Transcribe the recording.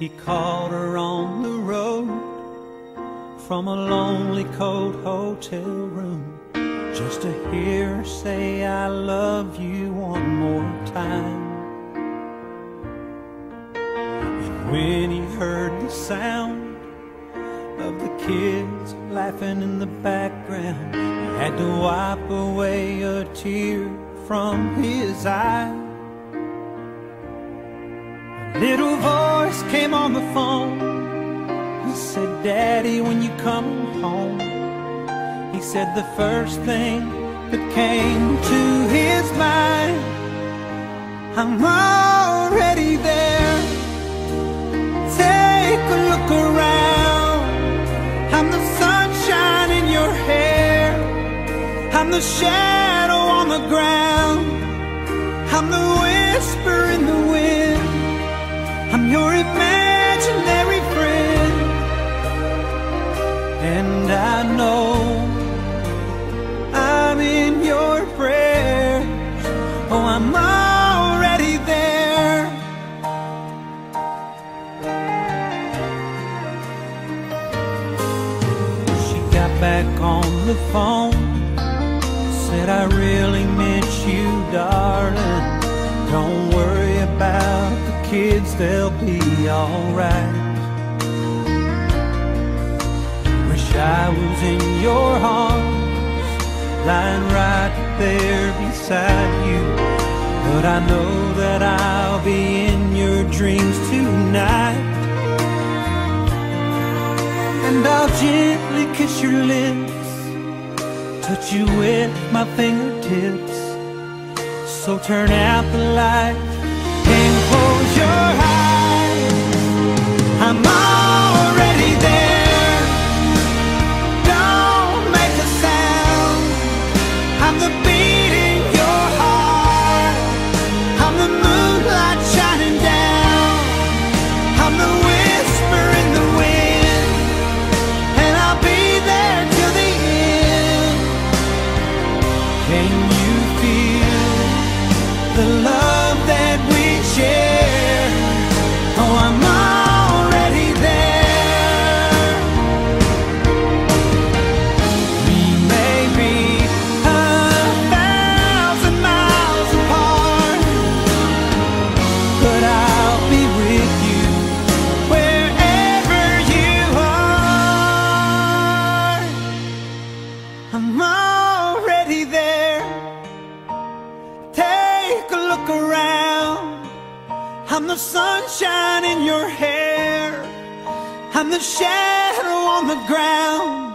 He called her on the road from a lonely, cold hotel room just to hear her say, I love you one more time. And when he heard the sound of the kids laughing in the background, he had to wipe away a tear from his eye. A little voice came on the phone. He said, Daddy, when you come home, he said the first thing that came to his mind, I'm already there. Take a look around. I'm the sunshine in your hair. I'm the shadow on the ground. I'm the whisper in the wind. I'm your imaginary friend. And I know I'm in your prayers. Oh, I'm already there. She got back on the phone. Said, I really miss kids, they'll be alright. Wish I was in your arms, lying right there beside you. But I know that I'll be in your dreams tonight. And I'll gently kiss your lips, touch you with my fingertips. So turn out the light and close your. I'm I'm the sunshine in your hair. I'm the shadow on the ground.